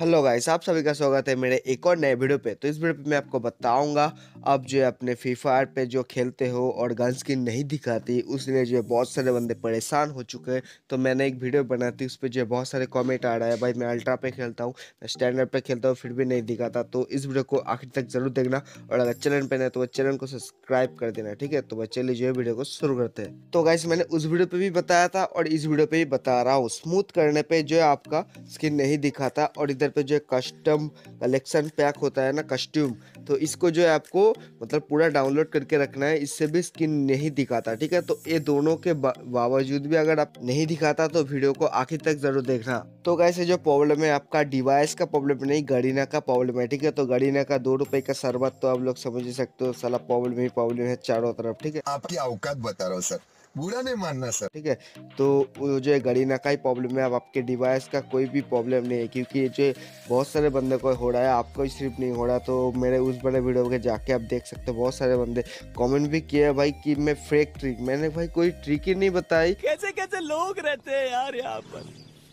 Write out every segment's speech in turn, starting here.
Hello guys, आप सभी का स्वागत है मेरे एक और नए वीडियो पे। तो इस वीडियो पे मैं आपको बताऊँगा, अब जो है अपने फ्री फायर पे जो खेलते हो और गन स्किन नहीं दिखाती, उसलिए जो है बहुत सारे बंदे परेशान हो चुके हैं। तो मैंने एक वीडियो बनाई थी उस पर जो है बहुत सारे कमेंट आ रहा है, भाई मैं अल्ट्रा पे खेलता हूँ, मैं स्टैंडर्ड पे खेलता हूँ, फिर भी नहीं दिखाता। तो इस वीडियो को आखिर तक ज़रूर देखना और अगर चैनल पर नहीं तो वह चैनल को सब्सक्राइब कर देना, ठीक है? तो वह चलिए जो है वीडियो को शुरू करते हैं। तो गाइस मैंने उस वीडियो पे भी बताया था और इस वीडियो पे भी बता रहा हूँ स्मूथ करने पे जो है आपका स्किन नहीं दिखाता और इधर पे जो कस्टम कलेक्शन पैक होता है ना कस्ट्यूम तो इसको जो है आपको मतलब पूरा डाउनलोड करके रखना है। इससे भी स्किन नहीं दिखाता, ठीक है? तो ये दोनों के बावजूद भी अगर आप नहीं दिखाता तो वीडियो को आखिर तक ज़रूर देखना। तो कैसे जो प्रॉब्लम है, आपका डिवाइस का प्रॉब्लम नहीं, गरीना का प्रॉब्लम है, ठीक है? तो गरीना का दो रुपए का शरबत तो आप लोग समझ ही सकते हो, साला प्रॉब्लम ही प्रॉब्लम है चारों तरफ़, ठीक है? आपकी औकात बता रहा हूँ, सर। बुरा नहीं मानना सर। ठीक है तो जो है गरीना का ही प्रॉब्लम है। अब आपके डिवाइस का कोई भी प्रॉब्लम नहीं है क्योंकि जो बहुत सारे बंदे को हो रहा है। आपको ही सिर्फ़ नहीं हो रहा तो मेरे उस बड़े वीडियो के जाके आप देख सकते हो बहुत सारे बंदे। कमेंट भी किए भाई कि मैं फेक ट्रिक मैंने भाई कोई ट्रिक ही नहीं बताई। कैसे कैसे लोग रहते हैं यार यहाँ पर?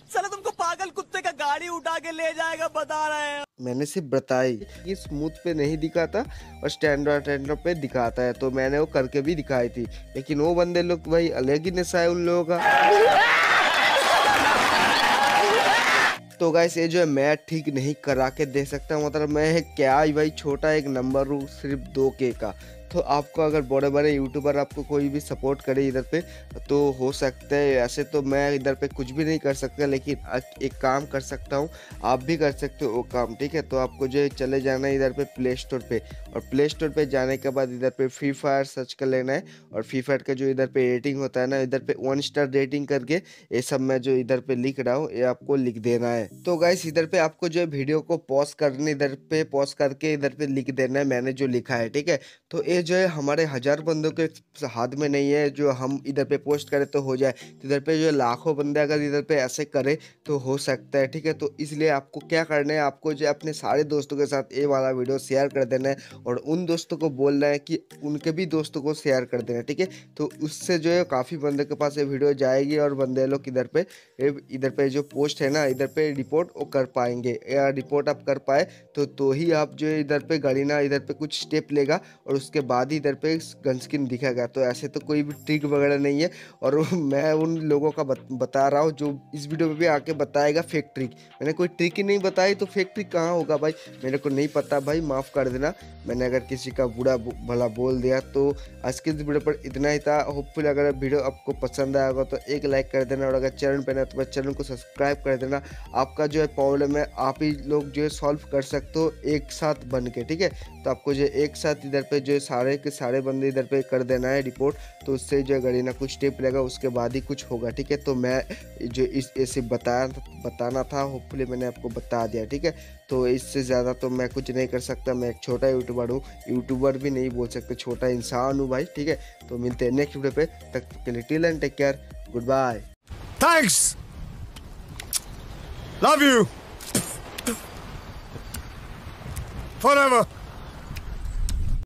चलो तुमको पागल कुत्ते का उठा के ले जाएगा, बता रहे हैं। मैंने सिर्फ़ बताई कि स्मूथ पे नहीं दिखाता और स्टैंडर्ड स्टैंडर्ड पे दिखाता है तो मैंने वो करके भी दिखाई थी। लेकिन वो बंदे लोग भाई अलग ही नशा है उन लोगों का। तो गाइस ये जो है, मैं ठीक नहीं करा के दे सकता मतलब मैं क्या भाई, छोटा एक नंबर हूँ, सिर्फ़ दो के का। तो आपको अगर बड़े बड़े यूट्यूबर आपको कोई भी सपोर्ट करे इधर पे तो हो सकता है ऐसे तो मैं इधर पे कुछ भी नहीं कर सकता, लेकिन एक काम कर सकता हूँ। आप भी कर सकते हो वो काम, ठीक है? तो आपको जो चले जाना है इधर पे प्ले स्टोर पे। और प्ले स्टोर पे जाने के बाद इधर पे फ्री फायर सर्च कर लेना है। और फ्री फायर का जो इधर पे रेटिंग होता है ना, इधर पे वन स्टार रेटिंग करके, ये सब मैं जो इधर पे लिख रहा हूँ, ये आपको लिख देना है। तो गाइस इधर पे आपको जो वीडियो को पॉज करने, इधर पे पॉज करके इधर पे लिख देना है, मैंने जो लिखा है, ठीक है? तो ये जो है हमारे हज़ार बंदों के हाथ में नहीं है, जो हम इधर पे पोस्ट करें तो हो जाए। तो इधर पे जो लाखों बंदे अगर इधर पे ऐसे करें तो हो सकता है, ठीक है? तो इसलिए आपको क्या करना है, आपको जो अपने सारे दोस्तों के साथ ये वाला वीडियो शेयर कर देना है और उन दोस्तों को बोलना है कि उनके भी दोस्तों को शेयर कर देना है, ठीक है? तो उससे जो है काफ़ी बंदे के पास ये वीडियो जाएगी और बंदे लोग इधर पे इधर पे जो पोस्ट है ना, इधर पे रिपोर्ट वो कर पाएँगे। या रिपोर्ट आप कर पाए तो तो ही आप जो है इधर पे गरीना इधर पे कुछ स्टेप लेगा और उसके बाद ही इधर पे गन स्किन दिखाएगा तो ऐसे तो कोई भी ट्रिक वगैरह नहीं है और मैं उन लोगों का बत, रहा हूँ जो इस वीडियो में भी आके बताएगा फेक ट्रिक मैंने कोई ट्रिक ही नहीं बताई तो फेक ट्रिक कहाँ होगा भाई? मेरे को नहीं पता भाई माफ़ कर देना। मैंने अगर किसी का बुरा भला बोल दिया तो आज के इस वीडियो पर इतना ही था। होपफुल अगर वीडियो आपको पसंद आएगा तो एक लाइक कर देना और अगर चैनल पर ना तो चैनल को सब्सक्राइब कर देना। आपका जो है प्रॉब्लम है आप ही लोग जो है सॉल्व कर सकते हो एक साथ बन के ठीक है? तो आपको जो एक साथ इधर पे जो सारे के सारे बंदे इधर पे कर देना है रिपोर्ट तो उससे जो गरीना कुछ स्टेप लेगा, उसके बाद ही कुछ होगा, ठीक है? तो मैं जो इस, ऐसे बताया बताना था होपफुली मैंने आपको बता दिया, ठीक है? तो इससे ज़्यादा तो मैं कुछ नहीं कर सकता, मैं एक छोटा यूट्यूबर हूँ। यूट्यूबर भी नहीं बोल सकते, छोटा इंसान हूँ भाई, ठीक है? तो मिलते हैं नेक्स्ट वीडियो पे तक के लिए till end take care good bye thanks love you forever.